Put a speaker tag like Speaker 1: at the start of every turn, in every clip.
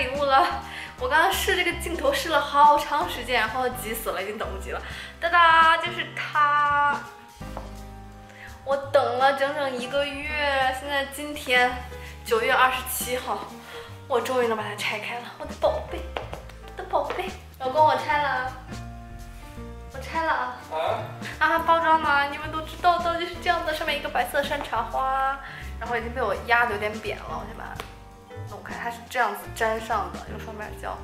Speaker 1: 礼物了。我刚刚试这个镜头试了好长时间，然后急死了，已经等不及了。哒哒，就是它。我等了整整一个月，现在今天九月二十七号，我终于能把它拆开了。我的宝贝，我的宝贝，老公，我拆了，我拆了啊。啊？啊，包装呢？你们都知道，到底是这样的，上面一个白色山茶花，然后已经被我压的有点扁了，我先把它。我看，它是这样子粘上的，用双面胶，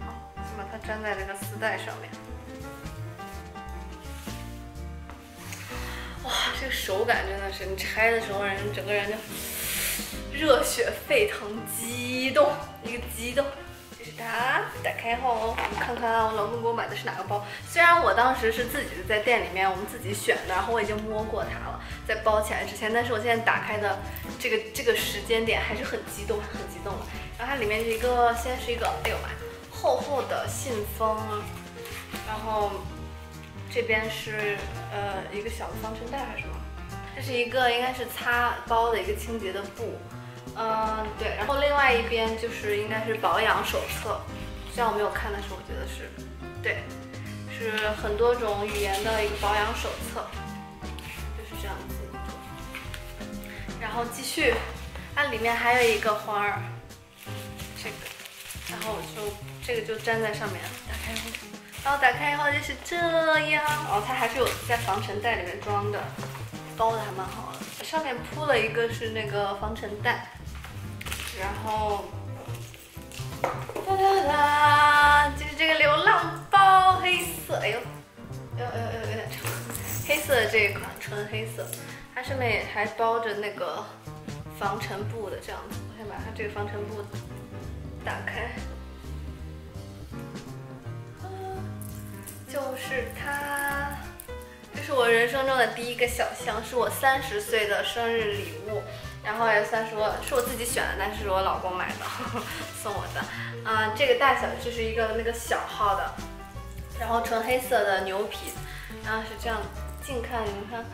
Speaker 1: 好，先把它粘在这个丝带上面。哇，这个手感真的是，你拆的时候人整个人就热血沸腾，激动，一个激动。这是它，打开后我们看看我老公给我买的是哪个包。虽然我当时是自己在店里面我们自己选的，然后我已经摸过它了，在包起来之前，但是我现在打开的这个这个时间点还是很激动，很激动的。然后它里面是一个，先是一个，哎呦妈，厚厚的信封，然后这边是呃一个小的防尘袋还是什么？这是一个应该是擦包的一个清洁的布。嗯，对，然后另外一边就是应该是保养手册，虽然我没有看，但是我觉得是，对，是很多种语言的一个保养手册，就是这样子。然后继续，它里面还有一个花儿，这个，然后就这个就粘在上面，打开，然后打开以后就是这样，哦，它还是有在防尘袋里面装的，包的还蛮好的，上面铺了一个是那个防尘袋。然后，哒哒哒，就是这个流浪包，黑色，哎呦，呦呦呦，有点长，黑色的这一款纯黑色，它上面还包着那个防尘布的，这样子。我先把它这个防尘布打开，就是它，这是我人生中的第一个小箱，是我三十岁的生日礼物。然后也算是我是我自己选的，但是我老公买的，送我的。嗯，这个大小就是一个那个小号的，然后纯黑色的牛皮，然后是这样近看，你们看。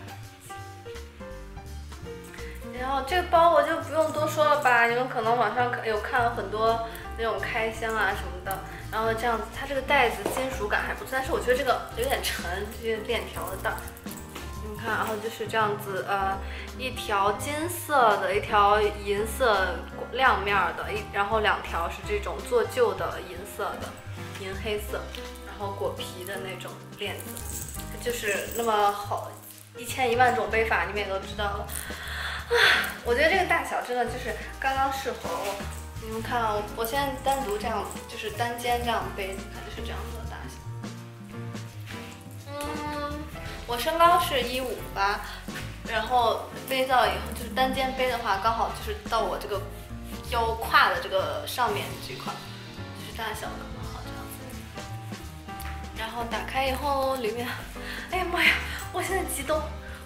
Speaker 1: 然后这个包我就不用多说了吧，你们可能网上有看了很多那种开箱啊什么的。然后这样子，它这个袋子金属感还不错，但是我觉得这个有点沉，这些链条的袋。你看，然后就是这样子，呃，一条金色的，一条银色亮面的，一然后两条是这种做旧的银色的，银黑色，然后果皮的那种链子，就是那么好，一千一万种背法，你们也都知道了。啊，我觉得这个大小真的就是刚刚适合我。你们看啊，我现在单独这样，就是单肩这样背，看就是这样子。我身高是一五八，然后背到以后就是单肩背的话，刚好就是到我这个腰胯的这个上面这块，就是大小刚刚好这样子。然后打开以后里面，哎呀妈呀，我现在激动，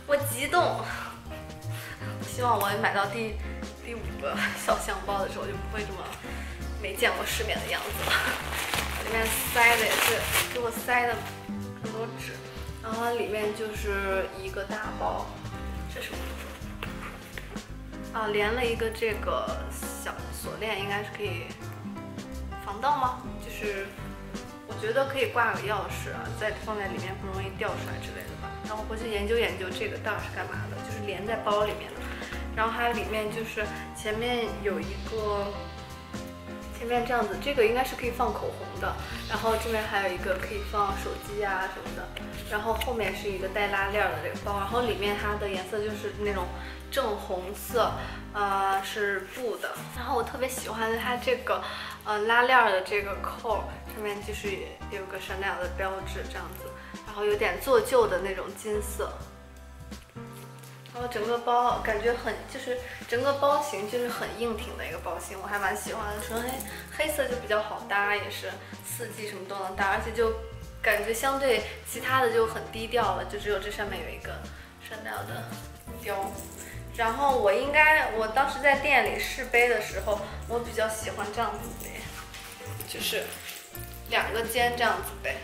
Speaker 1: 我激动。希望我买到第第五个小香包的时候就不会这么没见过世面的样子了。里面塞的也是给我塞的很多纸。然后里面就是一个大包，这是什么？啊，连了一个这个小锁链，应该是可以防盗吗？就是我觉得可以挂个钥匙啊，再放在里面不容易掉出来之类的吧。然后回去研究研究这个袋是干嘛的，就是连在包里面的。然后它里面就是前面有一个。前面这样子，这个应该是可以放口红的，然后这边还有一个可以放手机啊什么的，然后后面是一个带拉链的这个包，然后里面它的颜色就是那种正红色，呃是布的，然后我特别喜欢它这个呃拉链的这个扣，上面就是有个 Chanel 的标志这样子，然后有点做旧的那种金色。然后整个包感觉很，就是整个包型就是很硬挺的一个包型，我还蛮喜欢的。纯黑黑色就比较好搭，也是四季什么都能搭，而且就感觉相对其他的就很低调了，就只有这上面有一个 Chanel 的标。然后我应该，我当时在店里试背的时候，我比较喜欢这样子背，就是两个肩这样子背，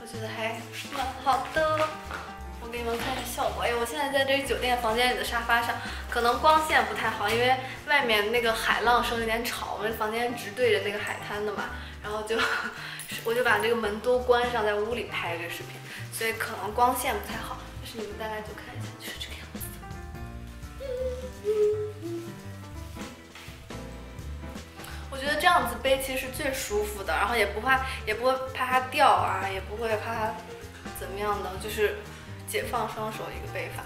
Speaker 1: 我觉得还蛮好的。我给你们看一下效果。哎，我现在在这酒店房间里的沙发上，可能光线不太好，因为外面那个海浪声有点吵。我们房间直对着那个海滩的嘛，然后就我就把这个门都关上，在屋里拍这个视频，所以可能光线不太好。但是你们大概就看一下，就是这个样子。我觉得这样子背其实是最舒服的，然后也不怕，也不会怕它掉啊，也不会怕它怎么样的，就是解放双手一个背法，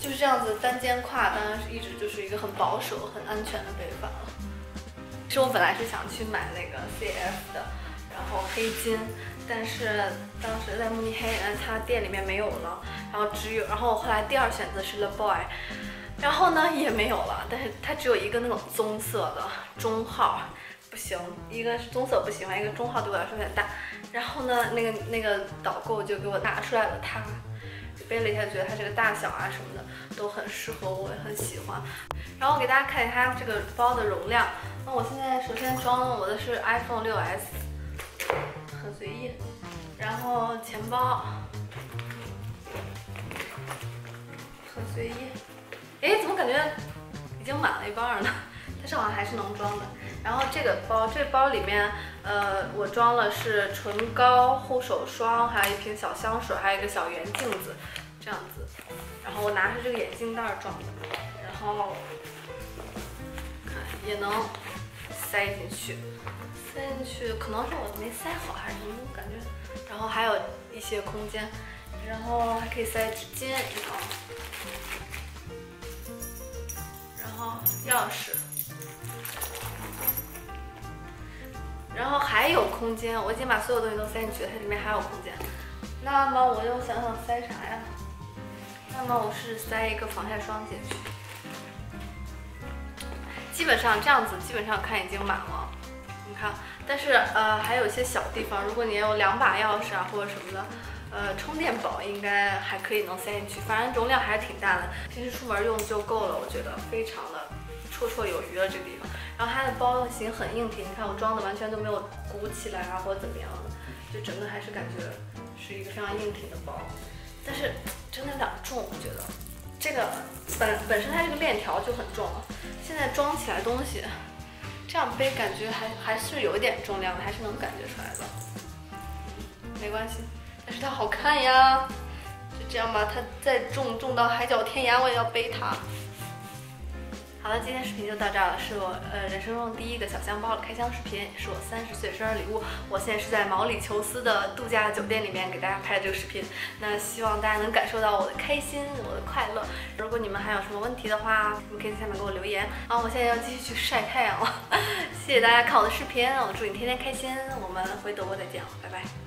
Speaker 1: 就是这样子单肩挎，当然是一直就是一个很保守、很安全的背法了。其实我本来是想去买那个 CF 的，然后黑金，但是当时在慕尼黑，嗯，他店里面没有了，然后只有，然后我后来第二选择是 The Boy。然后呢也没有了，但是它只有一个那种棕色的中号，不行，一个是棕色不喜欢，一个中号对我来说有点大。然后呢，那个那个导购就给我拿出来了它，背了一下，觉得它这个大小啊什么的都很适合我，也很喜欢。然后我给大家看一下它这个包的容量。那我现在首先装我的是 iPhone 6s，很随意。然后钱包，很随意。哎，怎么感觉已经满了一半呢？但是好像还是能装的。然后这个包，这包里面，呃，我装了是唇膏、护手霜，还有一瓶小香水，还有一个小圆镜子，这样子。然后我拿着这个眼镜袋装的，然后看也能塞进去，塞进去可能是我没塞好还是什么感觉。然后还有一些空间，然后还可以塞纸巾，这种。钥匙，然后还有空间，我已经把所有东西都塞进去了，它里面还有空间。那么我又想想塞啥呀？那么我是塞一个防晒霜进去。基本上这样子，基本上看已经满了。你看，但是呃还有一些小地方，如果你有两把钥匙啊或者什么的。呃，充电宝应该还可以能塞进去，反正容量还是挺大的，平时出门用就够了，我觉得非常的绰绰有余了这个地方。然后它的包型很硬挺，你看我装的完全都没有鼓起来啊或者怎么样的，就整个还是感觉是一个非常硬挺的包。但是真的有点重，我觉得这个本本身它这个链条就很重了，现在装起来东西这样背感觉还还是有一点重量的，还是能感觉出来的。没关系。但是它好看呀，就这样吧。它再重重到海角天涯，我也要背它。好了，今天视频就到这儿了，是我呃人生中第一个小香包的开箱视频，是我三十岁生日礼物。我现在是在毛里求斯的度假酒店里面给大家拍的这个视频，那希望大家能感受到我的开心，我的快乐。如果你们还有什么问题的话，你们可以在下面给我留言。啊，我现在要继续去晒太阳了。谢谢大家看我的视频，我祝你天天开心。我们回德国再见了，拜拜。